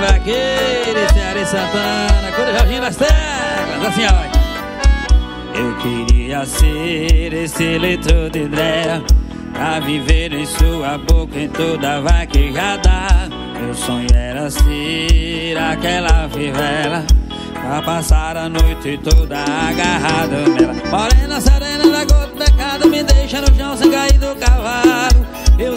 vaqueiro, Ari Santana, com o Jorginho das Teclas, assim ó. Eu queria ser esse litro de ideia Pra viver em sua boca em toda vaquejada. Meu sonho era ser aquela fivela Pra passar a noite toda agarrado nela. Morena serena da gota pecado Me deixa no chão sem cair do cavalo. Eu